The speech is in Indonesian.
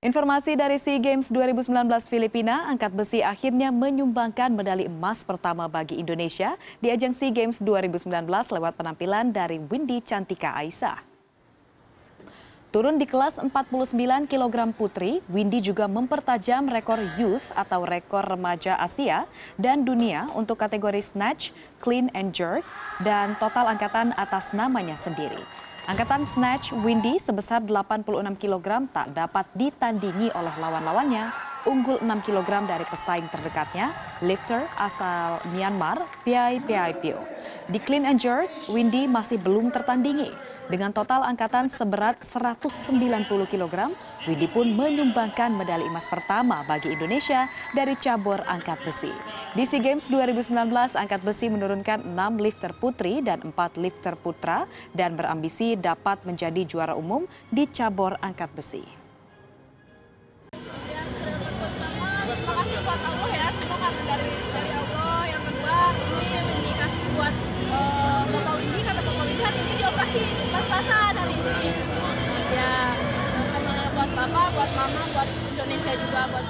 Informasi dari SEA Games 2019 Filipina, angkat besi akhirnya menyumbangkan medali emas pertama bagi Indonesia di ajang SEA Games 2019 lewat penampilan dari Windy Cantika Aisyah. Turun di kelas 49 kg putri, Windy juga mempertajam rekor youth atau rekor remaja Asia dan dunia untuk kategori snatch, clean and jerk, dan total angkatan atas namanya sendiri. Angkatan snatch Windy sebesar 86 kg tak dapat ditandingi oleh lawan-lawannya, unggul 6 kg dari pesaing terdekatnya, lifter asal Myanmar, Piai Piai Pio. Di clean and jerk, Windy masih belum tertandingi. Dengan total angkatan seberat 190 kg, Windy pun menyumbangkan medali emas pertama bagi Indonesia dari cabur angkat besi. Di SEA Games 2019, angkat besi menurunkan 6 lifter putri dan 4 lifter putra dan berambisi dapat menjadi juara umum di cabur angkat besi. Buat Mama buat Indonesia juga buat